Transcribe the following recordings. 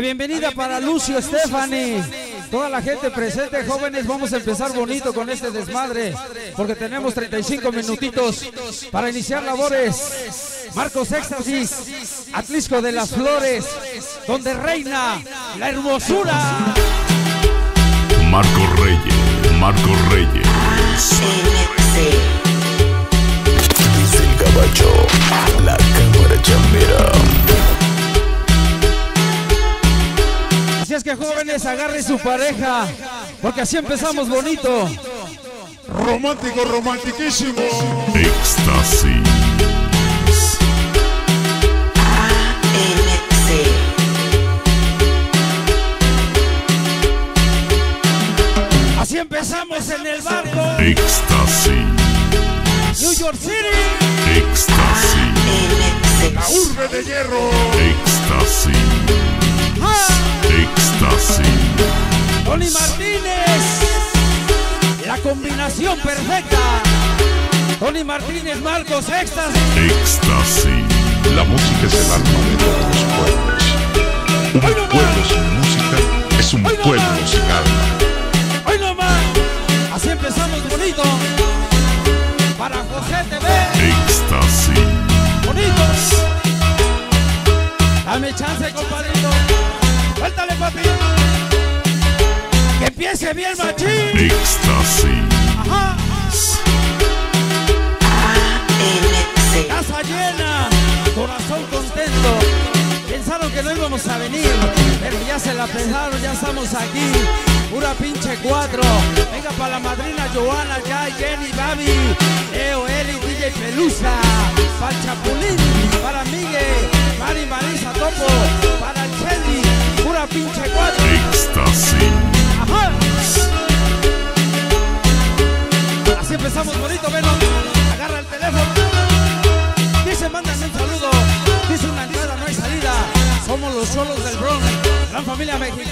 La bienvenida para Lucio Stephanie. Toda la gente presente, jóvenes, vamos a empezar bonito con este desmadre, porque tenemos 35 minutitos para iniciar labores. Marcos Éxtasis, Atlisco de las Flores, donde reina la hermosura. Marco Reyes, Marco Reyes. Jóvenes, agarre su pareja, porque así empezamos bonito. Romántico, romantiquísimo. Éxtasis. Así empezamos en el barco. Éxtasis. New York City. Éxtasis. La urbe de hierro. Éxtasis. Ah, Éxtasis. Tony Martínez. La combinación perfecta. Tony Martínez, Marcos Éxtasis. Éxtasis. La música es el alma de todos los pueblos. Un pueblo sin música es un pueblo sin alma. Hoy nomás. Así empezamos bonito. Dame chance, compadrito. Suéltale, papi. Que empiece bien, machín. Éxtasis. Ajá. Casa llena, corazón contento. Pensaron que no íbamos a venir, pero ya se la pensaron, ya estamos aquí. Pura pinche cuatro. Venga para la madrina Joana, Jai, Jenny, Babi, Leo, Eli, DJ Pelusa, para Chapulín, para Miguel, Mari Marisa Topo, para el Chelly, pura pinche cuatro. Éxtasis. Ajá. Así empezamos bonito, Venom. Agarra el teléfono. Dice, mándame un saludo. Dice una entrada, no hay salida. Somos los solos del Bronx. Gran familia mexicana.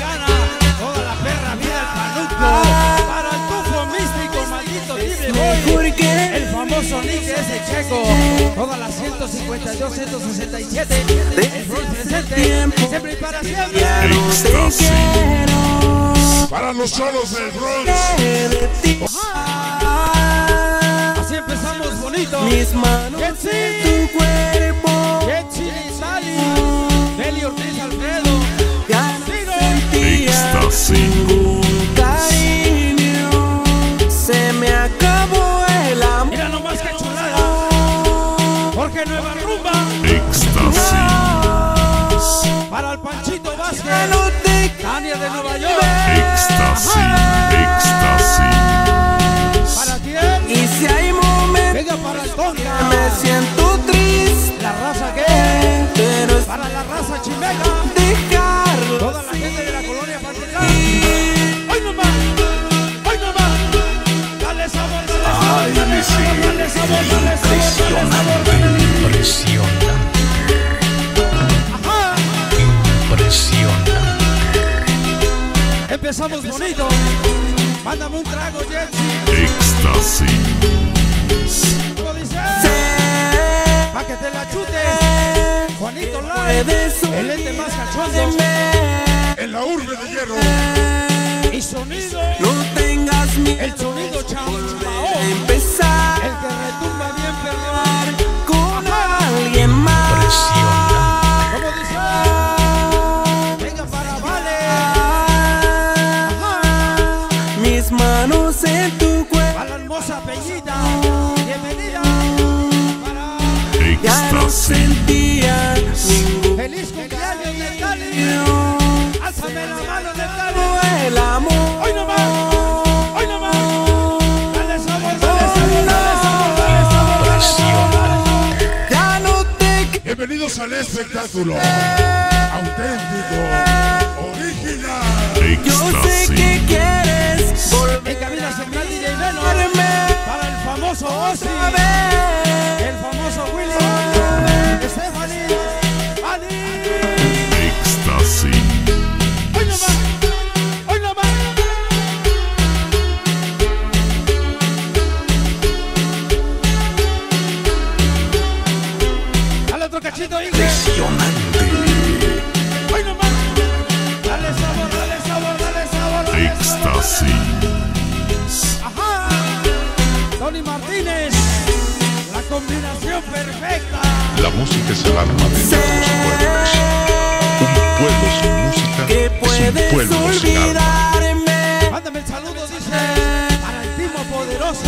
Famoso Nick ese checo. Todas las 152, 167. El Bronx presente. Siempre y para siempre. Para los solos del Bronx. Así empezamos bonito. Mis manos en tu cuerpo Chili Sally. Beli Ortiz Alfredo. Sigo. sentía Empezamos bonito. Mándame un trago, Jetsi. Éxtasis. ¿Cómo dice? Pa' que te la chutes. Juanito Live. El ente más cachondo. En la urbe de hierro. Y sonido. No tengas miedo El sonido Bienvenidos al espectáculo. Auténtico. Original. Yo sé que quieres En volver cabina central DJ Venom. Para el famoso Ozzy. El famoso Willy. otro cachito, Inge. ¡Ay, no más! Dale sabor, dale sabor, dale sabor. Dale Éxtasis. Ajá. Tony Martínez. La combinación perfecta. La música es el alma de todos los pueblos. Un pueblo sin música que es un pueblo sin alma. Mándame el saludo, dice el timo poderoso.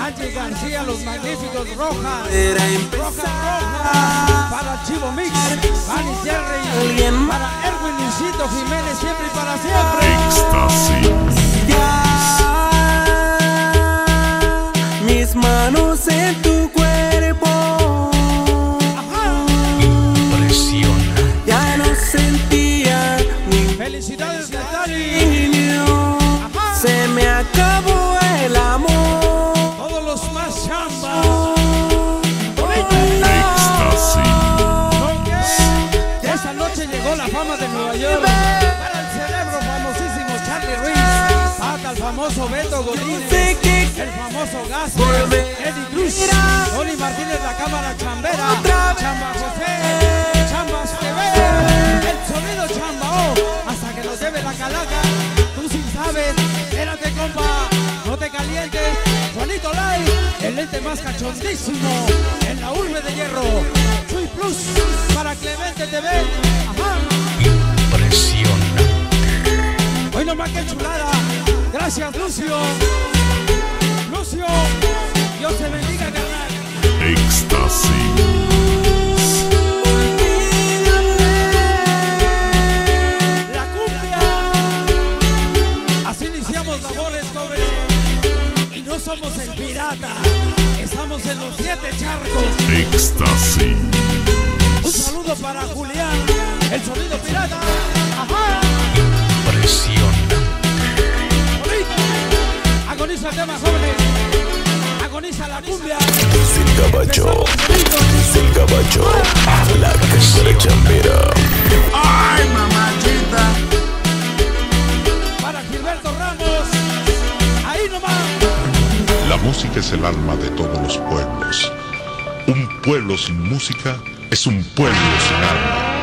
Angie García, los magníficos Rojas. Era Roja, empezar. roja. Para Chivo Mix, Fanny Jerry. Para Erwin Luisito Jiménez, siempre y para siempre. Éxtasis. Ya, mis manos en tu chambas. Éxtasis. Esa noche llegó la fama de Nueva York. Para el cerebro famosísimo Charlie Ruiz. Pata el famoso Beto Godínez. El famoso Gas. Eddie Cruz. Tony Martínez, la cámara chambera. Chamba José. Chambas TV. El sonido chambao. Hasta que nos lleve la calaca. Tú sí sabes. Espérate, compa. No te calientes. Más cachondísimo. En la urbe de hierro. Chuy Plus. Para Clemente TV. Ajá. Impresionante. Hoy nomás que chulada. Gracias. Lucio. No somos el pirata. Estamos en los siete charcos. Éxtasis. Un saludo para Julián, el sonido pirata. Ajá. Bonito. Agoniza el tema, jóvenes. Agoniza la cumbia. Desde el. Bonito. Desde el gabacho. La cámara chambera. Para Gilberto Ramos. Ahí nomás. La música es el alma de todos los pueblos. Un pueblo sin música es un pueblo sin alma.